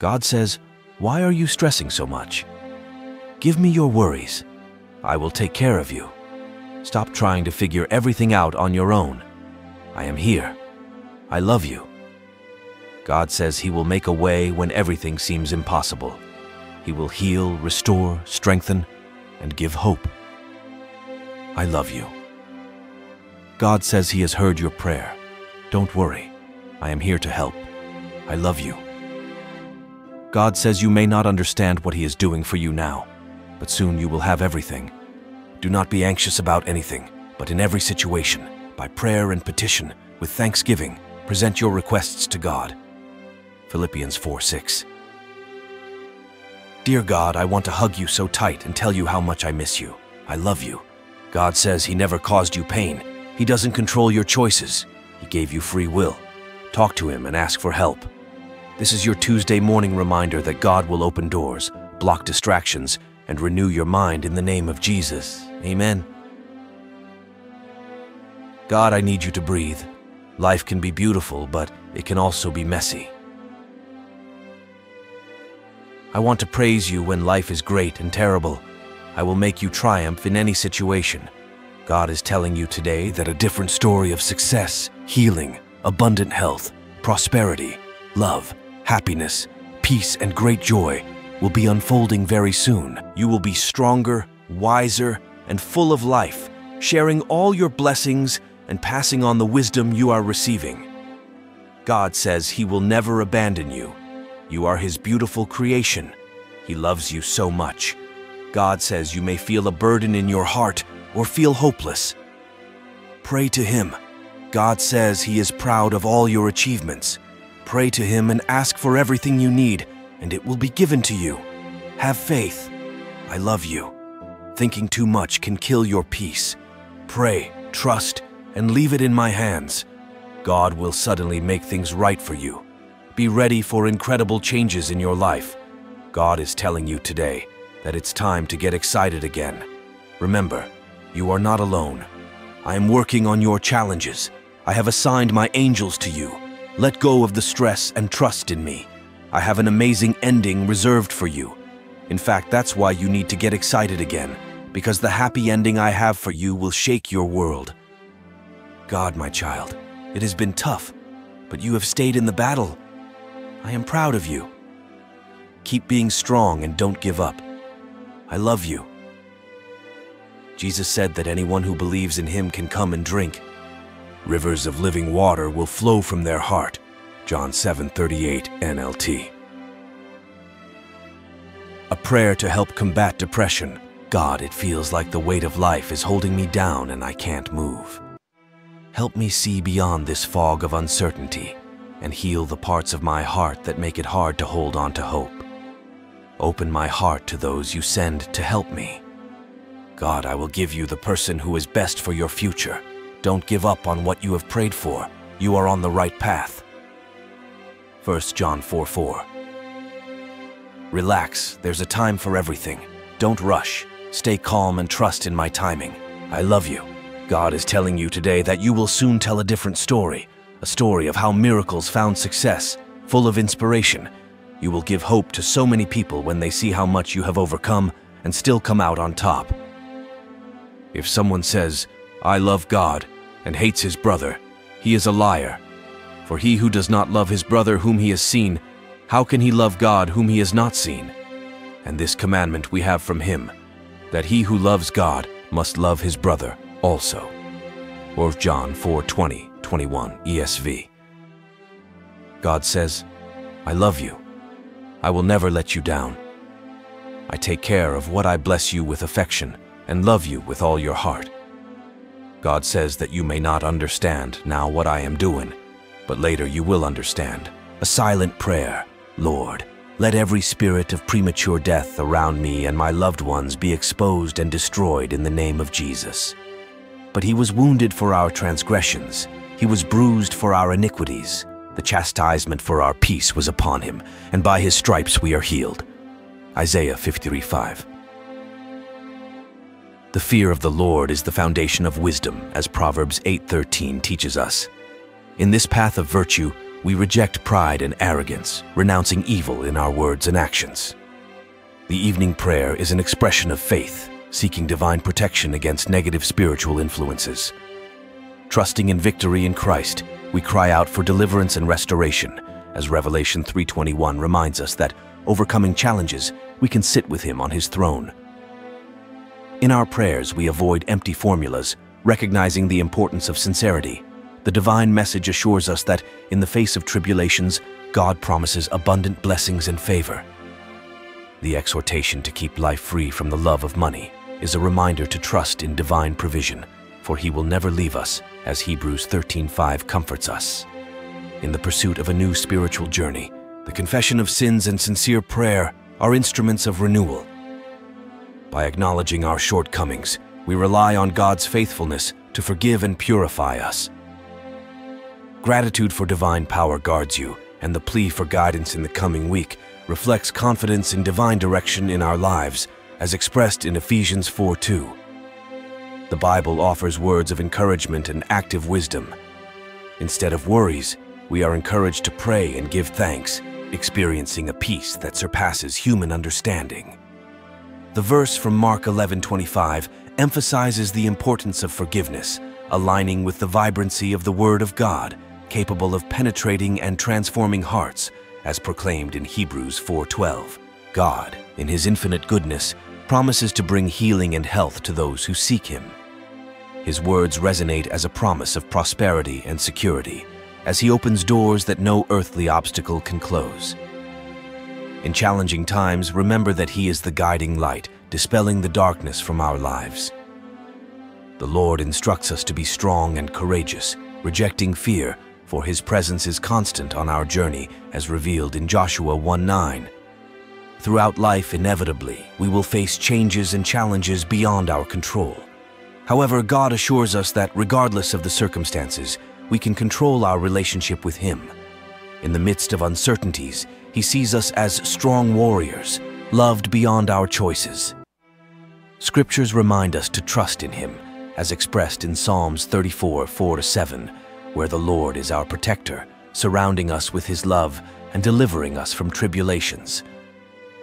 God says, Why are you stressing so much? Give me your worries. I will take care of you. Stop trying to figure everything out on your own. I am here. I love you. God says He will make a way when everything seems impossible. He will heal, restore, strengthen, and give hope. I love you. God says He has heard your prayer. Don't worry. I am here to help. I love you. God says you may not understand what He is doing for you now, but soon you will have everything. Do not be anxious about anything, but in every situation, by prayer and petition, with thanksgiving, present your requests to God. Philippians 4 6. Dear God, I want to hug you so tight and tell you how much I miss you. I love you. God says He never caused you pain. He doesn't control your choices. He gave you free will. Talk to Him and ask for help. This is your Tuesday morning reminder that God will open doors, block distractions, and renew your mind in the name of Jesus. Amen. God, I need you to breathe. Life can be beautiful, but it can also be messy. I want to praise you when life is great and terrible. I will make you triumph in any situation. God is telling you today that a different story of success, healing, abundant health, prosperity, love, happiness, peace, and great joy will be unfolding very soon. You will be stronger, wiser, and full of life, sharing all your blessings and passing on the wisdom you are receiving. God says He will never abandon you. You are His beautiful creation. He loves you so much. God says you may feel a burden in your heart or feel hopeless. Pray to Him. God says He is proud of all your achievements. Pray to Him and ask for everything you need, and it will be given to you. Have faith. I love you. Thinking too much can kill your peace. Pray, trust, and leave it in my hands. God will suddenly make things right for you. Be ready for incredible changes in your life. God is telling you today that it's time to get excited again. Remember, you are not alone. I am working on your challenges. I have assigned my angels to you. Let go of the stress and trust in me. I have an amazing ending reserved for you. In fact, that's why you need to get excited again, because the happy ending I have for you will shake your world. God, my child, it has been tough, but you have stayed in the battle. I am proud of you. Keep being strong and don't give up. I love you. Jesus said that anyone who believes in him can come and drink. Rivers of living water will flow from their heart. John 7:38 NLT. A prayer to help combat depression. God, it feels like the weight of life is holding me down and I can't move. Help me see beyond this fog of uncertainty and heal the parts of my heart that make it hard to hold on to hope. Open my heart to those you send to help me. God, I will give you the person who is best for your future. Don't give up on what you have prayed for. You are on the right path. 1 John 4 4. Relax, there's a time for everything. Don't rush. Stay calm and trust in my timing. I love you. God is telling you today that you will soon tell a different story, a story of how miracles found success, full of inspiration. You will give hope to so many people when they see how much you have overcome and still come out on top. If someone says, I love God, and hates his brother, he is a liar. For he who does not love his brother whom he has seen, how can he love God whom he has not seen? And this commandment we have from him, that he who loves God must love his brother also. Or John 4 20, 21 ESV. God says, I love you. I will never let you down. I take care of what I bless you with affection and love you with all your heart. God says that you may not understand now what I am doing, but later you will understand. A silent prayer, Lord, let every spirit of premature death around me and my loved ones be exposed and destroyed in the name of Jesus. But he was wounded for our transgressions, he was bruised for our iniquities. The chastisement for our peace was upon him, and by his stripes we are healed. Isaiah 53 5. The fear of the Lord is the foundation of wisdom, as Proverbs 8:13 teaches us. In this path of virtue, we reject pride and arrogance, renouncing evil in our words and actions. The evening prayer is an expression of faith, seeking divine protection against negative spiritual influences. Trusting in victory in Christ, we cry out for deliverance and restoration, as Revelation 3.21 reminds us that, overcoming challenges, we can sit with Him on His throne. In our prayers, we avoid empty formulas, recognizing the importance of sincerity. The divine message assures us that, in the face of tribulations, God promises abundant blessings and favor. The exhortation to keep life free from the love of money is a reminder to trust in divine provision, for he will never leave us, as Hebrews 13.5 comforts us. In the pursuit of a new spiritual journey, the confession of sins and sincere prayer are instruments of renewal. By acknowledging our shortcomings, we rely on God's faithfulness to forgive and purify us. Gratitude for divine power guards you, and the plea for guidance in the coming week reflects confidence in divine direction in our lives, as expressed in Ephesians 4:2. The Bible offers words of encouragement and active wisdom. Instead of worries, we are encouraged to pray and give thanks, experiencing a peace that surpasses human understanding. The verse from Mark 11:25 emphasizes the importance of forgiveness, aligning with the vibrancy of the Word of God, capable of penetrating and transforming hearts, as proclaimed in Hebrews 4:12. God, in his infinite goodness, promises to bring healing and health to those who seek him. His words resonate as a promise of prosperity and security, as he opens doors that no earthly obstacle can close. In challenging times, remember that he is the guiding light, dispelling the darkness from our lives. The Lord instructs us to be strong and courageous, rejecting fear, for his presence is constant on our journey, as revealed in Joshua 1:9. Throughout life, inevitably, we will face changes and challenges beyond our control. However, God assures us that regardless of the circumstances, we can control our relationship with Him. In the midst of uncertainties, He sees us as strong warriors, loved beyond our choices. Scriptures remind us to trust in Him, as expressed in Psalms 34, 4-7, where the Lord is our protector, surrounding us with His love and delivering us from tribulations.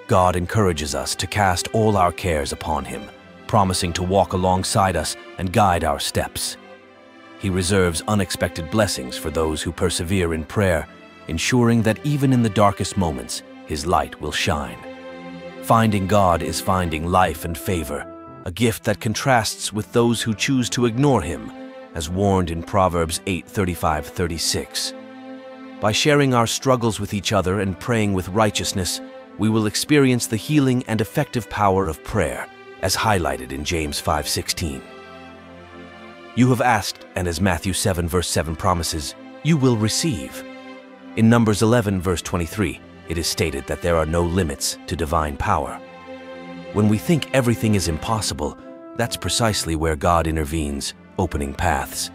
God encourages us to cast all our cares upon Him, promising to walk alongside us and guide our steps. He reserves unexpected blessings for those who persevere in prayer, ensuring that even in the darkest moments, His light will shine. Finding God is finding life and favor, a gift that contrasts with those who choose to ignore Him, as warned in Proverbs 8:35-36. By sharing our struggles with each other and praying with righteousness, we will experience the healing and effective power of prayer, as highlighted in James 5:16. You have asked, and as Matthew 7 verse 7 promises, you will receive. In Numbers 11 verse 23, it is stated that there are no limits to divine power. When we think everything is impossible, that's precisely where God intervenes, opening paths.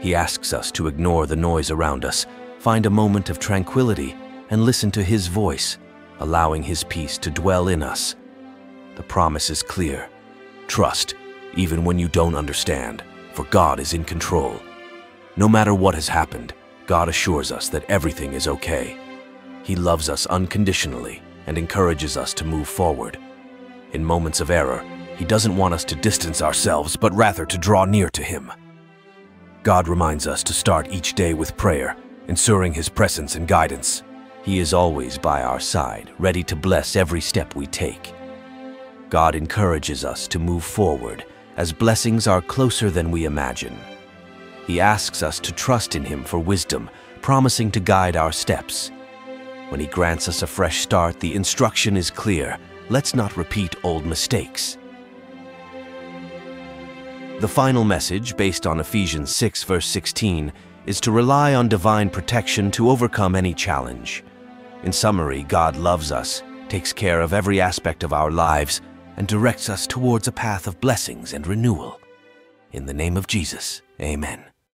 He asks us to ignore the noise around us, find a moment of tranquility, and listen to His voice, allowing His peace to dwell in us. The promise is clear. Trust, even when you don't understand, for God is in control. No matter what has happened, God assures us that everything is okay. He loves us unconditionally and encourages us to move forward. In moments of error, He doesn't want us to distance ourselves, but rather to draw near to Him. God reminds us to start each day with prayer, ensuring His presence and guidance. He is always by our side, ready to bless every step we take. God encourages us to move forward, as blessings are closer than we imagine. He asks us to trust in Him for wisdom, promising to guide our steps. When He grants us a fresh start, the instruction is clear. Let's not repeat old mistakes. The final message, based on Ephesians 6 verse 16, is to rely on divine protection to overcome any challenge. In summary, God loves us, takes care of every aspect of our lives, and directs us towards a path of blessings and renewal. In the name of Jesus, amen.